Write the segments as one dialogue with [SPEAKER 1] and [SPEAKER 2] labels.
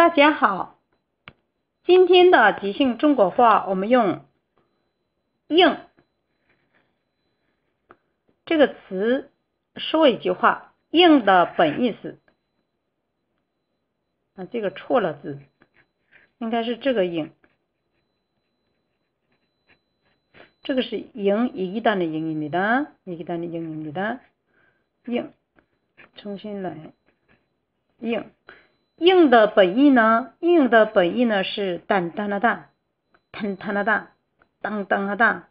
[SPEAKER 1] 大家好，今天的即兴中国话，我们用“硬”这个词说一句话。“硬”的本意思……啊，这个错了字，应该是这个“硬”。这个是“硬”，一单的“硬”，你的一单的“硬”，你的“硬”，重新来，“硬”。硬的本意呢？硬的本意呢是当当的当，当当的当，当当的当。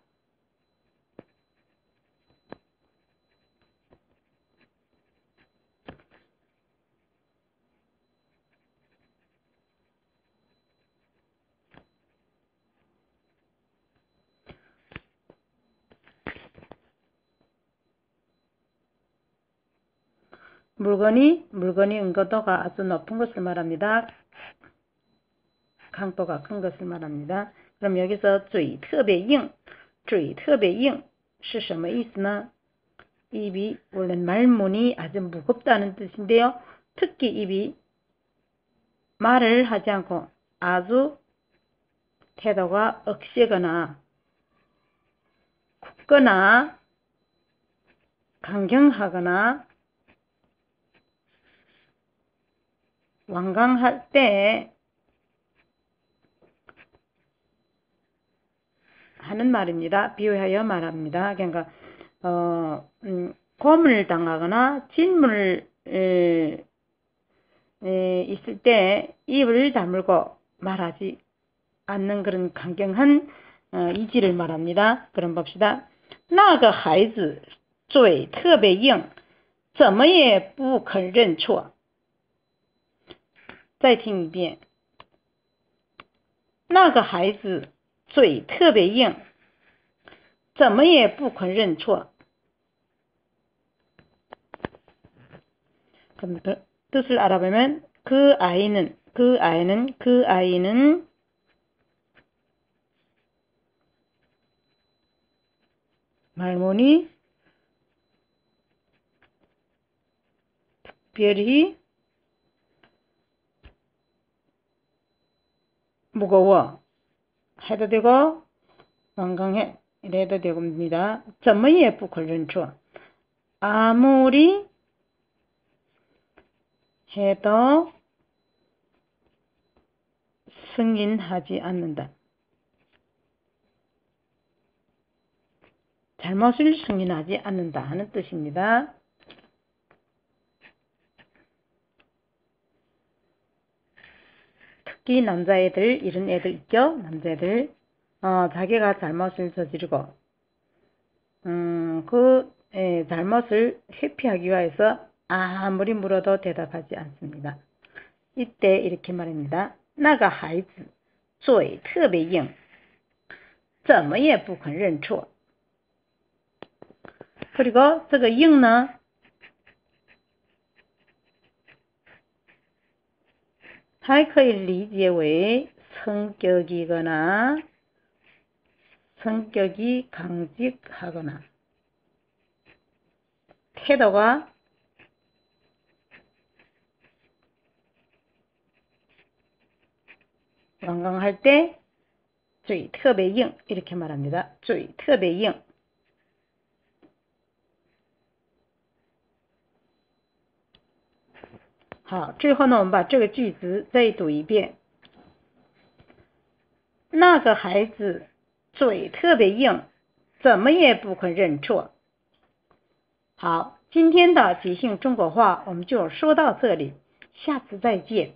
[SPEAKER 1] 물건이물건이응거도가아주높은것을말합니다 강도가큰것을말합니다 그럼여기서嘴特别硬嘴特别硬是什么意思呢입이원래말문이아주무겁다는뜻인데요특히입이말을하지않고아주태도가억세거나굳거나강경하거나 완강할 때 하는 말입니다. 비유하여 말합니다. 그러니까 어, 음, 고문을 당하거나 질문을 에, 에, 있을 때 입을 다물고 말하지 않는 그런 강경한 어, 이지를 말합니다. 그럼 봅시다. 那个孩子嘴特别硬，怎么也不肯认错。 再听一遍，那个孩子嘴特别硬，怎么也不肯认错。그럼그뜻을알아보면그아이는그아이는그아이는말문이특별히 무거워 해도 되고 완강해 이래도 됩니다. 점의 부컬른초 아무리 해도 승인하지 않는다. 잘못을 승인하지 않는다 하는 뜻입니다. 특히 남자애들 이런 애들 있죠 남자애들 어, 자기가 잘못을 저지르고 음, 그 에, 잘못을 회피하기 위해서 아무리 물어도 대답하지 않습니다. 이때 이렇게 말합니다. 나가孩子 嘴特别硬怎么也不肯认错 그리고 这个硬呢 还可以理解为성격이거나성격이강직하거나태도가완강할때嘴特别硬이렇게말합니다嘴特别硬 好，最后呢，我们把这个句子再读一遍。那个孩子嘴特别硬，怎么也不肯认错。好，今天的即兴中国话我们就说到这里，下次再见。